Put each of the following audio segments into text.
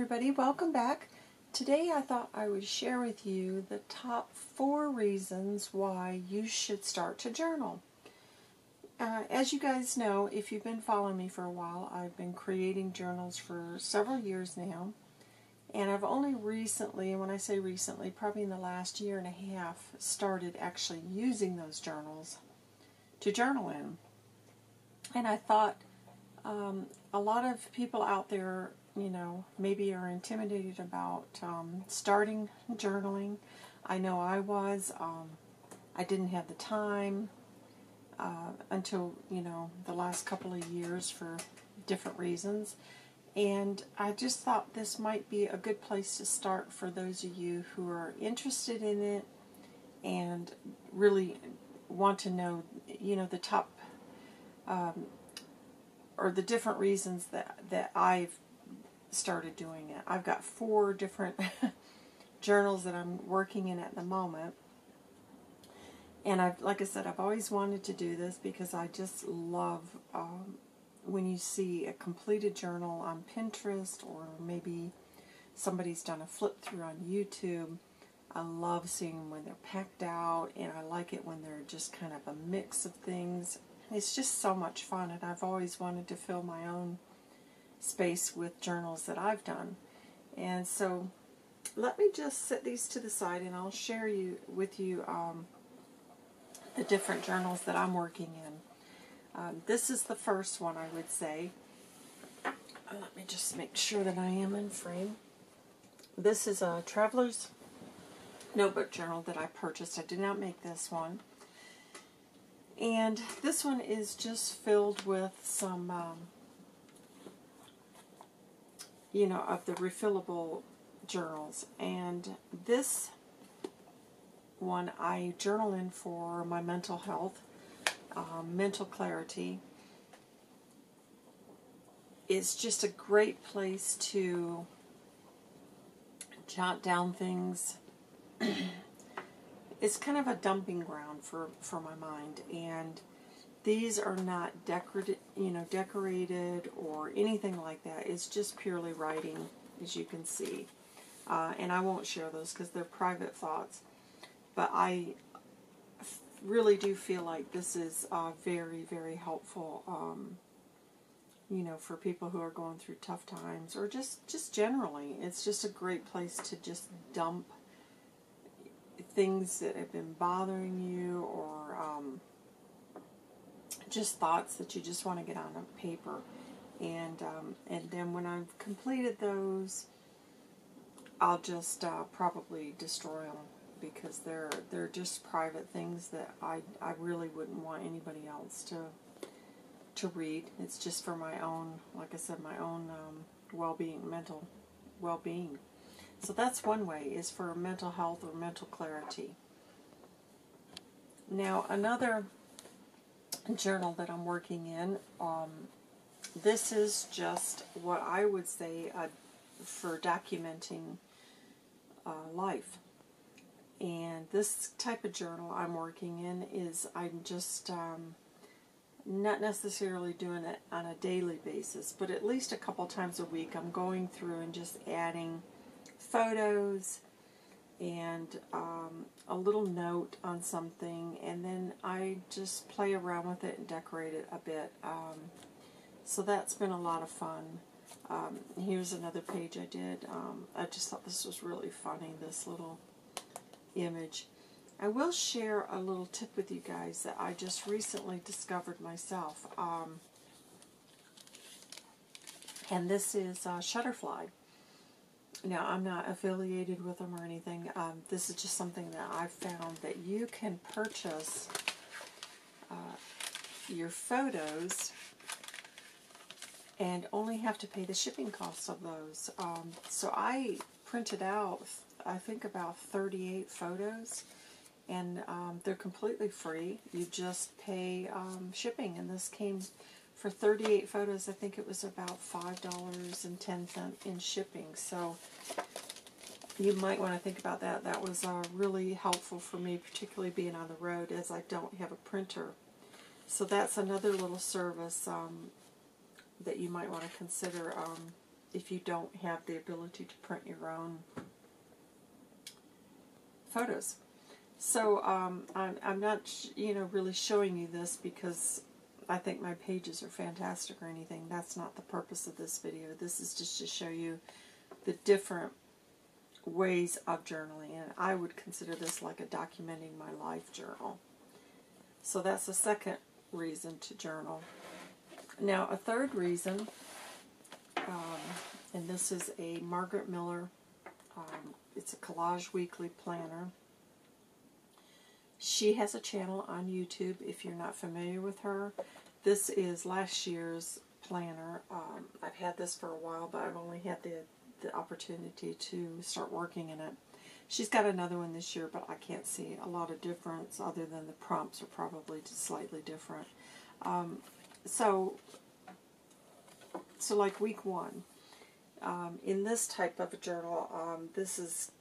everybody, welcome back. Today I thought I would share with you the top four reasons why you should start to journal. Uh, as you guys know, if you've been following me for a while, I've been creating journals for several years now. And I've only recently, and when I say recently, probably in the last year and a half, started actually using those journals to journal in. And I thought um, a lot of people out there you know, maybe are intimidated about um, starting journaling. I know I was. Um, I didn't have the time uh, until, you know, the last couple of years for different reasons. And I just thought this might be a good place to start for those of you who are interested in it and really want to know, you know, the top um, or the different reasons that, that I've started doing it. I've got four different journals that I'm working in at the moment. And I've, like I said, I've always wanted to do this because I just love um, when you see a completed journal on Pinterest or maybe somebody's done a flip through on YouTube. I love seeing them when they're packed out, and I like it when they're just kind of a mix of things. It's just so much fun, and I've always wanted to fill my own space with journals that I've done. And so let me just set these to the side and I'll share you with you um, the different journals that I'm working in. Um, this is the first one I would say. Uh, let me just make sure that I am in frame. This is a Traveler's Notebook Journal that I purchased. I did not make this one. And this one is just filled with some um, you know, of the refillable journals. And this one I journal in for my mental health, um, mental clarity. It's just a great place to jot down things. it's kind of a dumping ground for, for my mind. And these are not decorated, you know, decorated or anything like that. It's just purely writing, as you can see. Uh, and I won't share those because they're private thoughts. But I really do feel like this is uh, very, very helpful, um, you know, for people who are going through tough times or just, just generally. It's just a great place to just dump things that have been bothering you or um, just thoughts that you just want to get on a paper. And, um, and then when I've completed those, I'll just uh, probably destroy them because they're they're just private things that I, I really wouldn't want anybody else to to read. It's just for my own, like I said, my own um, well-being, mental well-being. So that's one way, is for mental health or mental clarity. Now another journal that I'm working in. Um, this is just what I would say uh, for documenting uh, life. And this type of journal I'm working in is I'm just um, not necessarily doing it on a daily basis, but at least a couple times a week I'm going through and just adding photos, and um, a little note on something, and then I just play around with it and decorate it a bit. Um, so that's been a lot of fun. Um, here's another page I did. Um, I just thought this was really funny, this little image. I will share a little tip with you guys that I just recently discovered myself. Um, and this is uh, Shutterfly. Now, I'm not affiliated with them or anything. Um, this is just something that I've found that you can purchase uh, your photos and only have to pay the shipping costs of those. Um, so I printed out, I think about 38 photos, and um, they're completely free. You just pay um, shipping, and this came for 38 photos, I think it was about $5.10 in shipping. So you might want to think about that. That was uh, really helpful for me, particularly being on the road as I don't have a printer. So that's another little service um, that you might want to consider. Um, if you don't have the ability to print your own photos. So um, I'm, I'm not, you know, really showing you this because I think my pages are fantastic or anything. That's not the purpose of this video. This is just to show you the different ways of journaling, and I would consider this like a documenting my life journal. So that's the second reason to journal. Now, a third reason, um, and this is a Margaret Miller, um, it's a Collage Weekly planner. She has a channel on YouTube if you're not familiar with her. This is last year's planner. Um, I've had this for a while, but I've only had the, the opportunity to start working in it. She's got another one this year, but I can't see a lot of difference other than the prompts are probably just slightly different. Um, so, so like week one, um, in this type of a journal, um, this is,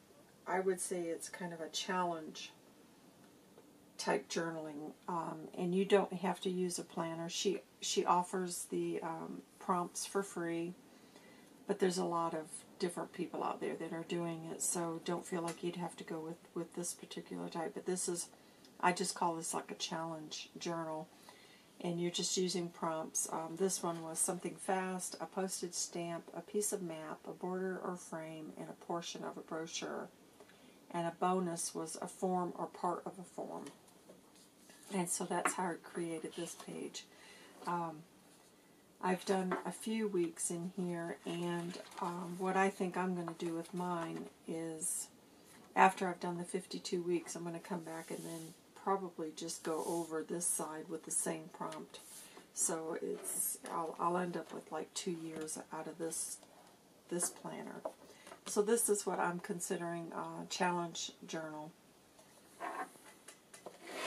I would say it's kind of a challenge type journaling, um, and you don't have to use a planner. She she offers the um, prompts for free, but there's a lot of different people out there that are doing it, so don't feel like you'd have to go with with this particular type. But this is, I just call this like a challenge journal, and you're just using prompts. Um, this one was something fast, a postage stamp, a piece of map, a border or frame, and a portion of a brochure. And a bonus was a form or part of a form. And so that's how I created this page. Um, I've done a few weeks in here, and um, what I think I'm going to do with mine is after I've done the 52 weeks, I'm going to come back and then probably just go over this side with the same prompt. So it's I'll, I'll end up with like two years out of this this planner. So this is what I'm considering a challenge journal.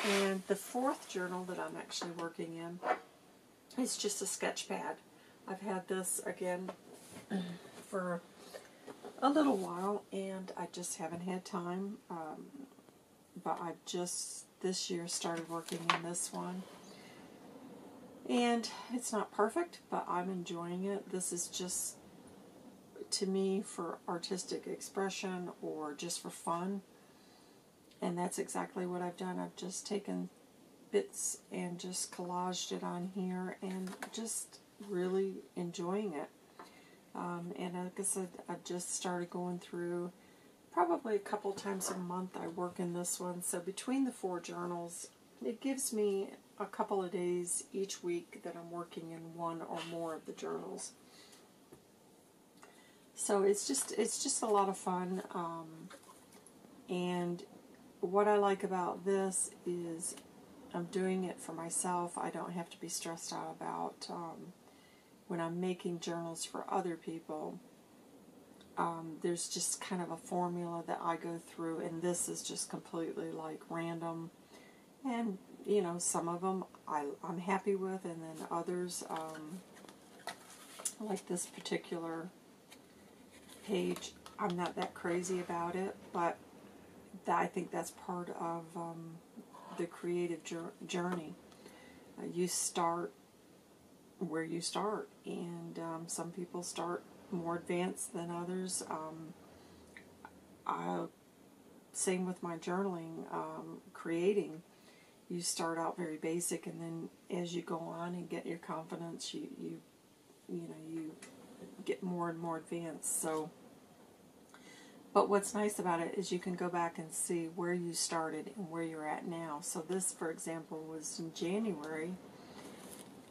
And the fourth journal that I'm actually working in is just a sketch pad. I've had this again for a little while and I just haven't had time. Um, but I just this year started working in this one. And it's not perfect, but I'm enjoying it. This is just to me for artistic expression or just for fun. And that's exactly what I've done. I've just taken bits and just collaged it on here and just really enjoying it. Um, and like I said, I've just started going through probably a couple times a month I work in this one. So between the four journals, it gives me a couple of days each week that I'm working in one or more of the journals. So it's just it's just a lot of fun, um, and what I like about this is I'm doing it for myself. I don't have to be stressed out about um, when I'm making journals for other people. Um, there's just kind of a formula that I go through, and this is just completely like random. And you know, some of them I, I'm happy with, and then others, um, like this particular page, I'm not that crazy about it, but that I think that's part of um, the creative journey. Uh, you start where you start, and um, some people start more advanced than others. Um, I, same with my journaling, um, creating. You start out very basic, and then as you go on and get your confidence, you you you know you get more and more advanced. So but what's nice about it is you can go back and see where you started and where you're at now. So this, for example, was in January,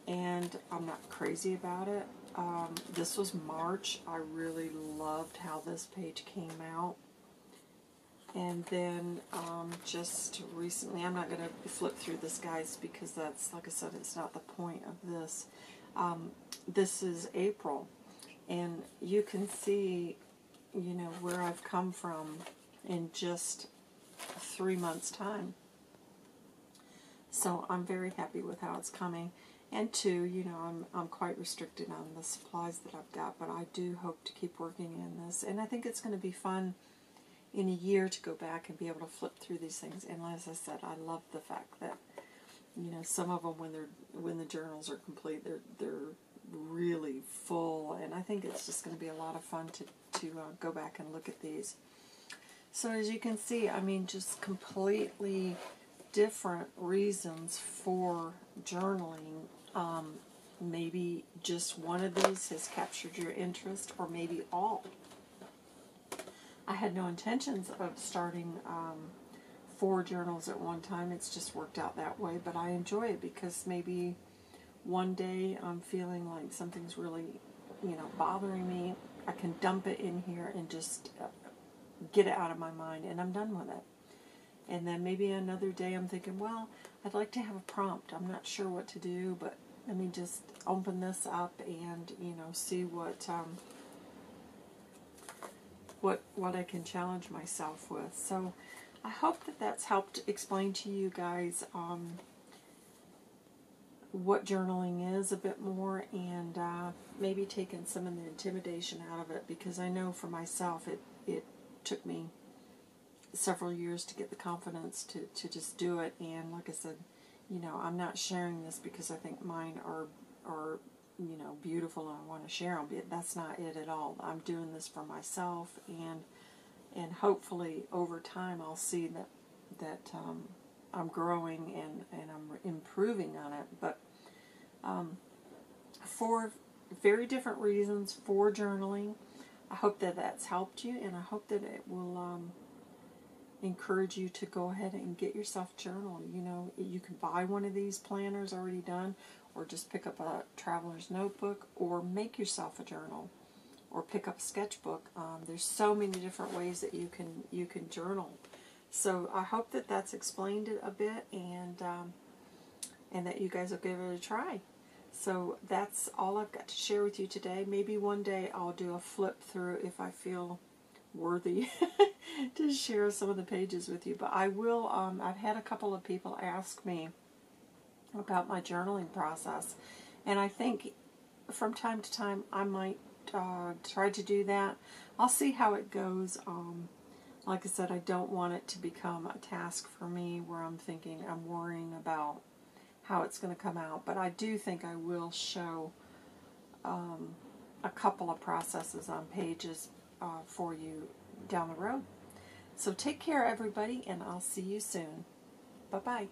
and I'm not crazy about it. Um, this was March. I really loved how this page came out. And then um, just recently, I'm not going to flip through this, guys, because that's, like I said, it's not the point of this. Um, this is April, and you can see you know, where I've come from in just three months' time. So I'm very happy with how it's coming. And two, you know, I'm, I'm quite restricted on the supplies that I've got, but I do hope to keep working in this. And I think it's going to be fun in a year to go back and be able to flip through these things. And as I said, I love the fact that, you know, some of them when they're when the journals are complete, they're they're really full, and I think it's just going to be a lot of fun to, to uh, go back and look at these. So as you can see, I mean, just completely different reasons for journaling. Um, maybe just one of these has captured your interest, or maybe all. I had no intentions of starting um, four journals at one time. It's just worked out that way, but I enjoy it because maybe one day I'm feeling like something's really, you know, bothering me. I can dump it in here and just uh, get it out of my mind, and I'm done with it. And then maybe another day I'm thinking, well, I'd like to have a prompt. I'm not sure what to do, but let me just open this up and you know see what um, what what I can challenge myself with. So I hope that that's helped explain to you guys um, what journaling is a bit more and uh, maybe taking some of the intimidation out of it because I know for myself it it took me several years to get the confidence to, to just do it. And like I said you know I'm not sharing this because I think mine are are you know beautiful and I want to share them but that's not it at all. I'm doing this for myself and and hopefully over time I'll see that that um, I'm growing and, and I'm improving on it. But um, for very different reasons for journaling I hope that that's helped you and I hope that it will um, encourage you to go ahead and get yourself journal. You know, you can buy one of these planners already done, or just pick up a traveler's notebook, or make yourself a journal, or pick up a sketchbook. Um, there's so many different ways that you can you can journal. So I hope that that's explained it a bit, and um, and that you guys will give it a try. So that's all I've got to share with you today. Maybe one day I'll do a flip through if I feel worthy to share some of the pages with you. But I will, um, I've had a couple of people ask me about my journaling process. And I think from time to time I might uh, try to do that. I'll see how it goes. Um, like I said, I don't want it to become a task for me where I'm thinking, I'm worrying about how it's going to come out, but I do think I will show um, a couple of processes on pages uh, for you down the road. So take care, everybody, and I'll see you soon. Bye-bye.